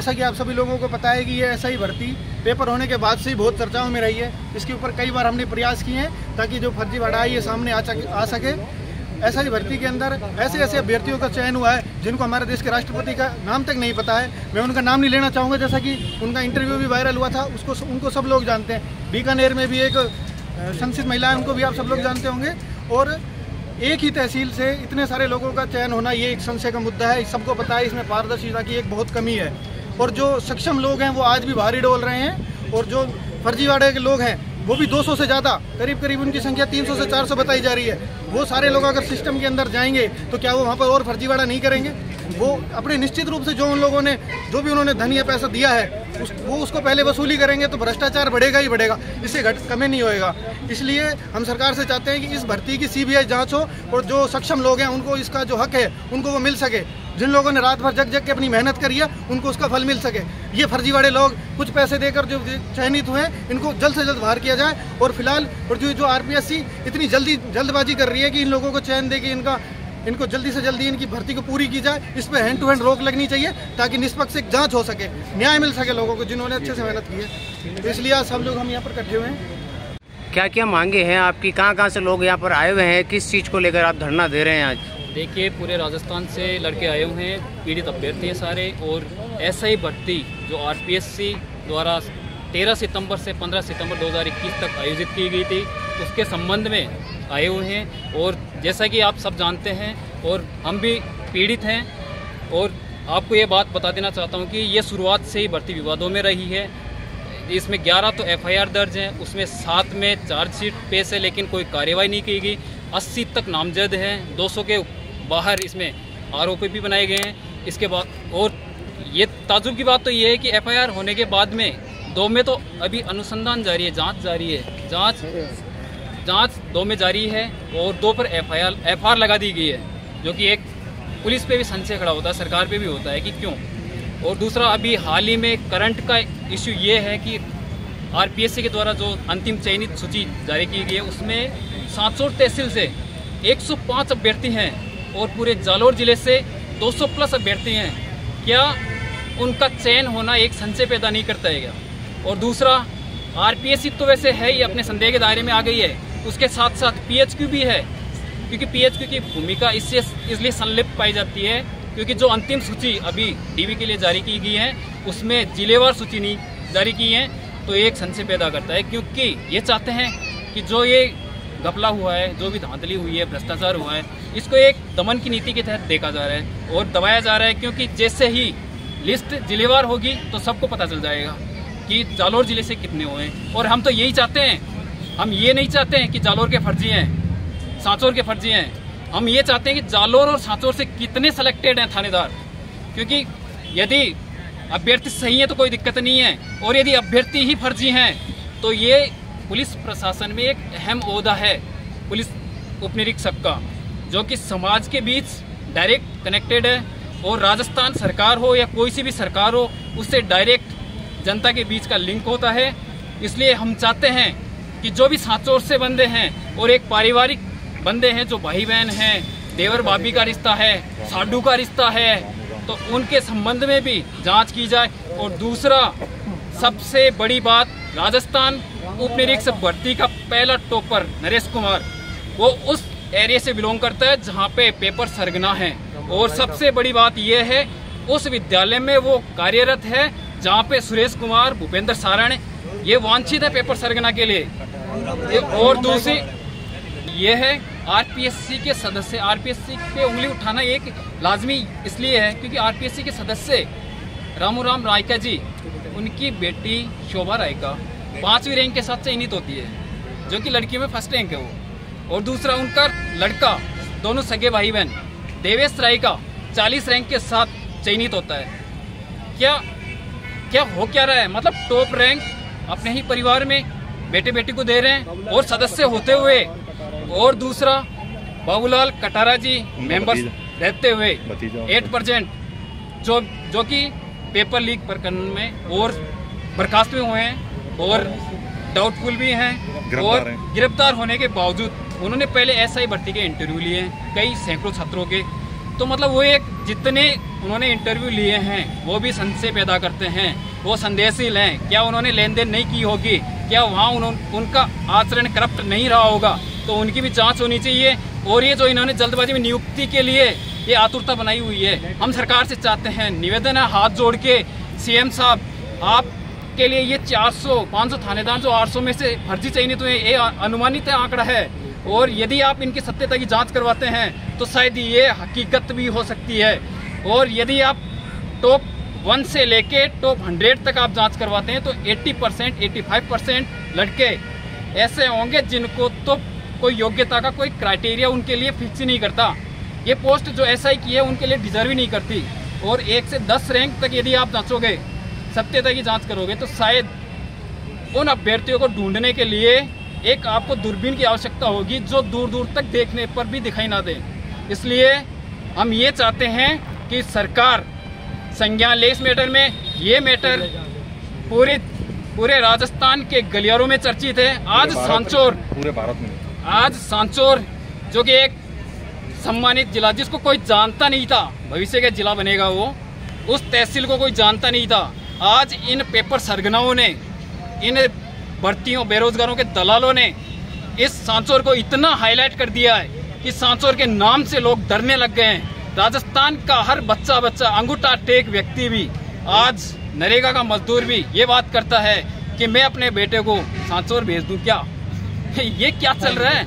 जैसा कि आप सभी लोगों को पता है कि ये ऐसा ही भर्ती पेपर होने के बाद से ही बहुत चर्चाओं में रही है। इसके ऊपर कई बार हमने प्रयास किए हैं ताकि जो फर्जी है ये सामने आ सके आ सके। ऐसा ही भर्ती के अंदर ऐसे ऐसे अभ्यर्थियों का चयन हुआ है, जिनको हमारे देश के राष्ट्रपति का नाम तक नहीं पता है। मैं उनका नाम नहीं लेना चाहूँगा, जैसा कि उनका इंटरव्यू भी वायरल हुआ था, उसको उनको सब लोग जानते हैं। बीकानेर में भी एक संसित महिला है, उनको भी आप सब लोग जानते होंगे। और एक ही तहसील से इतने सारे लोगों का चयन होना, ये एक संशय का मुद्दा है। सबको पता है, इसमें पारदर्शिता की एक बहुत कमी है। और जो सक्षम लोग हैं वो आज भी भारी डोल रहे हैं और जो फर्जीवाड़े के लोग हैं, वो भी 200 से ज़्यादा, करीब करीब उनकी संख्या 300 से 400 बताई जा रही है। वो सारे लोग अगर सिस्टम के अंदर जाएँगे तो क्या वो वहाँ पर और फर्जीवाड़ा नहीं करेंगे? वो अपने निश्चित रूप से जो उन लोगों ने, जो भी उन्होंने धन या पैसा दिया है उस, वो उसको पहले वसूली करेंगे तो भ्रष्टाचार बढ़ेगा ही बढ़ेगा इससे घट कमी नहीं होएगा। इसलिए हम सरकार से चाहते हैं कि इस भर्ती की सीबीआई जाँच हो और जो सक्षम लोग हैं उनको इसका जो हक है उनको वो मिल सके। जिन लोगों ने रात भर जग जग के अपनी मेहनत करी है उनको उसका फल मिल सके। ये फर्जीवाड़े लोग कुछ पैसे देकर जो चयनित हुए इनको जल्द से जल्द बाहर किया जाए और फ़िलहाल और जो जो आरपीएससी इतनी जल्दी जल्दबाजी कर रही है कि इन लोगों को चयन दे कि इनका इनको जल्दी से जल्दी इनकी भर्ती को पूरी की जाए। इस पर हैंड टू हैंड रोक लगनी चाहिए ताकि निष्पक्ष एक जाँच हो सके न्याय मिल सके लोगों को जिन्होंने अच्छे से मेहनत की है। तो इसलिए आज सब लोग हम यहाँ पर इकट्ठे हुए हैं। क्या क्या मांगे हैं आपकी? कहाँ कहाँ से लोग यहाँ पर आए हुए हैं? किस चीज़ को लेकर आप धरना दे रहे हैं आज? देखिए पूरे राजस्थान से लड़के आए हुए हैं पीड़ित अभ्यर्थी है सारे और ऐसा ही भर्ती जो आरपीएससी द्वारा 13 सितंबर से 15 सितंबर 2021 तक आयोजित की गई थी उसके संबंध में आए हुए हैं और जैसा कि आप सब जानते हैं और हम भी पीड़ित हैं और आपको ये बात बता देना चाहता हूँ कि ये शुरुआत से ही भर्ती विवादों में रही है। इसमें 11 तो एफआईआर दर्ज हैं, उसमें सात में चार्जशीट पेश है, लेकिन कोई कार्रवाई नहीं की गई। 80 तक नामजद हैं 200 के बाहर इसमें आरोपी भी बनाए गए हैं। इसके बाद और ये ताजुब की बात तो ये है कि एफआईआर होने के बाद में दो में तो अभी अनुसंधान जारी है, जाँच जारी है, जाँच जाँच दो में जारी है और दो पर एफआईआर एफआर लगा दी गई है, जो कि एक पुलिस पे भी संशय खड़ा होता है, सरकार पे भी होता है कि क्यों? और दूसरा, अभी हाल ही में करंट का इश्यू ये है कि आरपीएससी के द्वारा जो अंतिम चयनित सूची जारी की गई है, उसमें सांसौर तहसील से 105 अभ्यर्थी हैं और पूरे जालोर ज़िले से 200 प्लस अभ्यर्थी हैं। क्या उनका चयन होना एक संशय पैदा नहीं करता है क्या? और दूसरा, आरपीएससी तो वैसे है ही, अपने संदेह के दायरे में आ गई है उसके साथ साथ पीएचक्यू भी है, क्योंकि पीएचक्यू की भूमिका इससे इसलिए संलिप्त पाई जाती है, क्योंकि जो अंतिम सूची अभी डीवी के लिए जारी की गई है, उसमें जिलेवार सूची नहीं जारी की है तो एक संशय पैदा करता है, क्योंकि ये चाहते हैं कि जो ये घपला हुआ है, जो भी धांधली हुई है, भ्रष्टाचार हुआ है, इसको एक दमन की नीति के तहत देखा जा रहा है और दबाया जा रहा है, क्योंकि जैसे ही लिस्ट जिलेवार होगी तो सबको पता चल जाएगा कि जालोर ज़िले से कितने हुए हैं। और हम तो यही चाहते हैं हम ये नहीं चाहते हैं कि जालोर के फर्जी हैं, सांचौर के फर्जी हैं। हम ये चाहते हैं कि जालोर और सांचौर से कितने सेलेक्टेड हैं थानेदार? क्योंकि यदि अभ्यर्थी सही है तो कोई दिक्कत नहीं है, और यदि अभ्यर्थी ही फर्जी हैं तो ये पुलिस प्रशासन में एक अहम अहदा है, पुलिस उप निरीक्षक का, जो कि समाज के बीच डायरेक्ट कनेक्टेड है, और राजस्थान सरकार हो या कोई सी भी सरकार हो, उससे डायरेक्ट जनता के बीच का लिंक होता है। इसलिए हम चाहते हैं कि जो भी सांचौर से बंदे हैं और एक पारिवारिक बंदे हैं जो भाई बहन हैं, देवर भाभी का रिश्ता है, साडू का रिश्ता है तो उनके संबंध में भी जाँच की जाए। और दूसरा, सबसे बड़ी बात, राजस्थान उप निरीक्षक भर्ती का पहला टॉपर नरेश कुमार, वो उस एरिया से बिलोंग करता है जहाँ पे पेपर सरगना है। और सबसे बड़ी बात यह है, उस विद्यालय में वो कार्यरत है जहाँ पे सुरेश कुमार, भूपेंद्र सारण, ये वांछित है पेपर सरगना के लिए। और दूसरी, ये है आरपीएससी के सदस्य। आरपीएससी पे उंगली उठाना एक लाजमी इसलिए है क्योंकि आरपीएससी के सदस्य रामू राम रायका जी, उनकी बेटी शोभा रायका पांचवी रैंक के साथ चयनित होती है, जो कि लड़कियों में फ़र्स्ट रैंक है वो। और दूसरा, उनका लड़का, दोनों सगे भाई बहन देवेश राय का चालीस रैंक के साथ चयनित होता है। क्या क्या हो क्या रहा है? मतलब टॉप रैंक अपने ही परिवार में बेटे बेटी को दे रहे हैं और सदस्य होते हुए और दूसरा बाबूलाल कटारा जी मेंबर्स रहते हुए एट परसेंट जो जो कि पेपर लीक प्रकरण में और बर्खास्त भी हुए हैं और डाउटफुल भी हैं और गिरफ़्तार होने के बावजूद उन्होंने पहले ऐसा ही भर्ती के इंटरव्यू लिए हैं कई सैकड़ों छात्रों के। तो मतलब वो एक जितने उन्होंने इंटरव्यू लिए हैं वो भी संशय पैदा करते हैं वो संदेशशील हैं। क्या उन्होंने लेन देन नहीं की होगी? क्या वहाँ उनका आचरण करप्ट नहीं रहा होगा? तो उनकी भी जाँच होनी चाहिए। और ये जो इन्होंने जल्दबाजी में नियुक्ति के लिए ये आतुरता बनाई हुई है, हम सरकार से चाहते हैं निवेदन है हाथ जोड़ के। सीएम साहब, आप के लिए ये 400 500 थानेदार जो 800 में से फर्जी चाहिए तो ये अनुमानित आंकड़ा है। और यदि आप इनकी सत्यता की जाँच करवाते हैं तो शायद ये हकीकत भी हो सकती है। और यदि आप टॉप वन से लेके टॉप हंड्रेड तक आप जाँच करवाते हैं तो 80 परसेंट, एटी परसेंट लड़के ऐसे होंगे जिनको तो कोई योग्यता का कोई क्राइटेरिया उनके लिए फिक्स ही नहीं करता। ये पोस्ट जो एसआई की है, उनके लिए डिजर्व ही नहीं करती। और एक से दस रैंक तक यदि आप जांचोगे सत्यता की जाँच करोगे तो शायद उन अभ्यर्थियों को ढूँढने के लिए एक आपको दूरबीन की आवश्यकता होगी, जो दूर दूर तक देखने पर भी दिखाई ना दे। इसलिए हम ये चाहते हैं कि सरकार संज्ञान ले इस मैटर में। ये मैटर पूरे पूरे राजस्थान के गलियारों में चर्चित है। आज सांचोर पूरे भारत में। आज सांचोर जो कि एक सम्मानित जिला जिसको कोई जानता नहीं था भविष्य का जिला बनेगा वो उस तहसील को कोई जानता नहीं था। आज इन पेपर सरगनाओं ने इन भर्तियों बेरोजगारों के दलालों ने इस सांचौर को इतना हाईलाइट कर दिया है कि सांचौर के नाम से लोग डरने लग गए हैं। राजस्थान का हर बच्चा बच्चा अंगूठा टेक व्यक्ति भी, आज नरेगा का मजदूर भी ये बात करता है कि मैं अपने बेटे को सांचौर भेज दूँ क्या? ये क्या चल रहा है?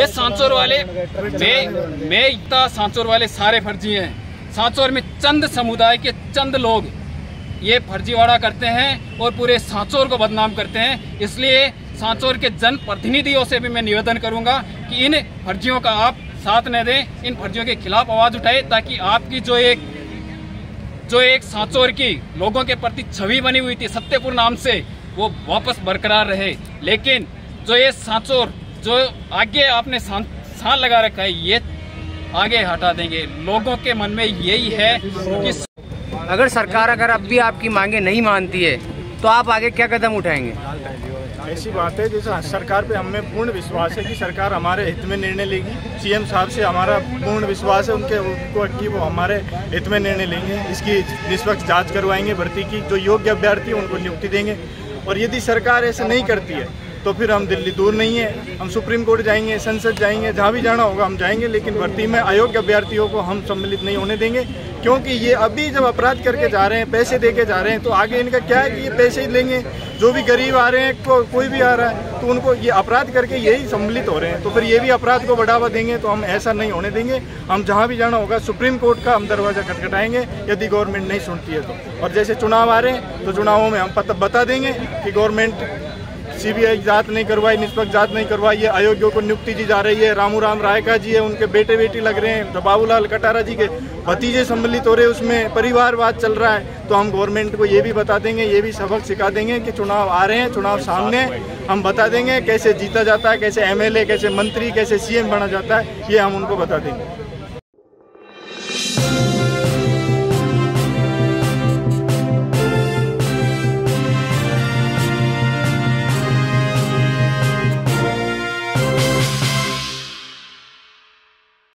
ये सांचौर वाले, मैं मैं इतना सांचौर वाले सारे फर्जी हैं। सांचौर में चंद समुदाय के चंद लोग ये फर्जीवाड़ा करते हैं और पूरे सांचौर को बदनाम करते हैं। इसलिए सांचौर के जन प्रतिनिधियों से भी मैं निवेदन करूँगा कि इन फर्जियों का आप साथ न दें, इन फर्जियों के खिलाफ आवाज़ उठाए ताकि आपकी जो एक जो एक सांचौर की लोगों के प्रति छवि बनी हुई थी सत्यपुर नाम से, वो वापस बरकरार रहे। लेकिन जो ये सांचौर, जो आगे आपने साल लगा रखा है, ये आगे हटा देंगे। लोगों के मन में यही है कि अगर सरकार अगर अब भी आपकी मांगे नहीं मानती है तो आप आगे क्या कदम उठाएँगे? ऐसी बात है, जैसे सरकार पे हमें पूर्ण विश्वास है कि सरकार हमारे हित में निर्णय लेगी। सीएम साहब से हमारा पूर्ण विश्वास है, उनके, उनको कि वो हमारे हित में निर्णय लेंगे, इसकी निष्पक्ष जाँच करवाएँगे, भर्ती की जो योग्य अभ्यर्थी उनको नियुक्ति देंगे। और यदि सरकार ऐसा नहीं करती है तो फिर हम दिल्ली दूर नहीं है। हम सुप्रीम कोर्ट जाएँगे संसद जाएँगे जहाँ भी जाना होगा हम जाएँगे लेकिन भर्ती में अयोग्य अभ्यर्थियों को हम सम्मिलित नहीं होने देंगे क्योंकि ये अभी जब अपराध करके जा रहे हैं पैसे दे के जा रहे हैं तो आगे इनका क्या है कि ये पैसे ही लेंगे। जो भी गरीब आ रहे हैं को, कोई भी आ रहा है तो उनको ये अपराध करके यही सम्मिलित हो रहे हैं। तो फिर ये भी अपराध को बढ़ावा देंगे तो हम ऐसा नहीं होने देंगे। हम जहाँ भी जाना होगा सुप्रीम कोर्ट का हम दरवाज़ा खटखटाएँगे यदि गवर्नमेंट नहीं सुनती है तो। और जैसे चुनाव आ रहे हैं तो चुनावों में हम बता देंगे कि गवर्नमेंट सीबीआई जाँच नहीं करवाई, निष्पक्ष जाँच नहीं करवाई है अयोग्यों को नियुक्ति दी जा रही है। रामू राम रायका जी है, उनके बेटे बेटी लग रहे हैं तो बाबूलाल कटारा जी के भतीजे सम्मिलित हो रहे हैं, उसमें परिवारवाद चल रहा है। तो हम गवर्नमेंट को ये भी बता देंगे, ये भी सबक सिखा देंगे कि चुनाव आ रहे हैं, चुनाव सामने हम बता देंगे कैसे जीता जाता है, कैसे एमएलए, कैसे मंत्री, कैसे सीएम बना जाता है, ये हम उनको बता देंगे।